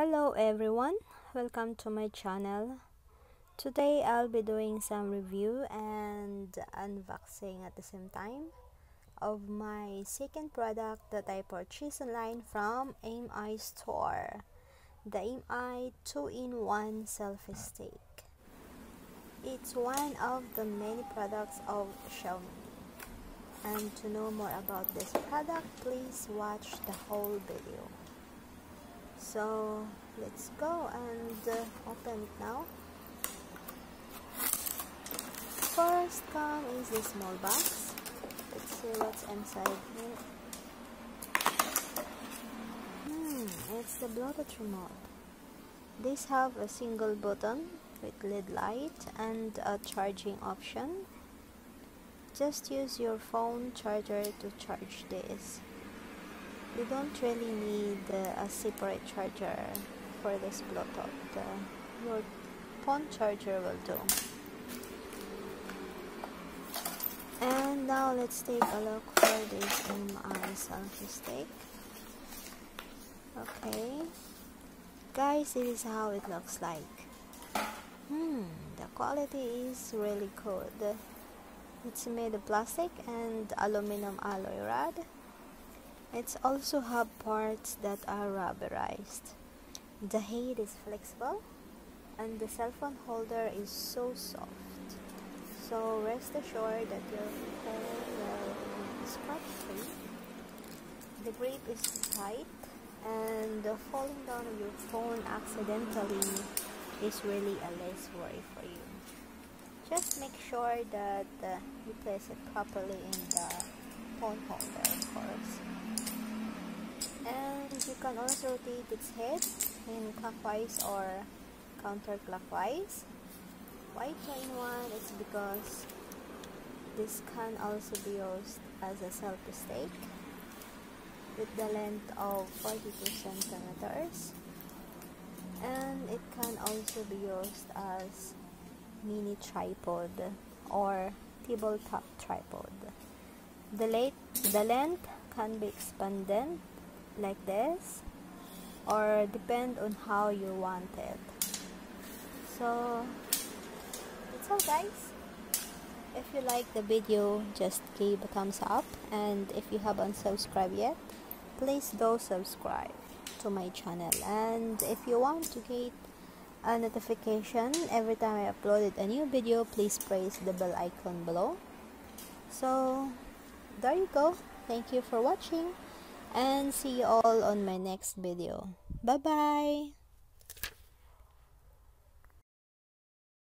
Hello everyone, welcome to my channel. Today I'll be doing some review and unboxing at the same time of my second product that I purchased online from Mi store. The Mi 2-in-1 selfie stick. It's one of the many products of Xiaomi. And to know more about this product, please watch the whole video so let's go and uh, open it now. First come is the small box. Let's see what's inside here. Hmm it's the bluetooth remote. These have a single button with led light and a charging option. Just use your phone charger to charge this you don't really need uh, a separate charger for this Bluetooth. Uh, your phone charger will do. And now let's take a look for this Mi selfie stick. Okay. Guys, this is how it looks like. Hmm, the quality is really good. It's made of plastic and aluminum alloy rod. It's also have parts that are rubberized. The head is flexible and the cell phone holder is so soft. So rest assured that your phone will scratch free. The grip is tight and the falling down of your phone accidentally is really a less worry for you. Just make sure that uh, you place it properly in the phone holder of course and you can also rotate its head in clockwise or counterclockwise. Why plain one it's because this can also be used as a selfie stick with the length of 42 centimeters. And it can also be used as mini tripod or tabletop tripod. The, late, the length can be expanded like this or depend on how you want it. So that's all guys. If you like the video just give a thumbs up. And if you haven't subscribed yet please do subscribe to my channel. And if you want to get a notification every time I uploaded a new video please press the bell icon below. So there you go. Thank you for watching and see you all on my next video. Bye bye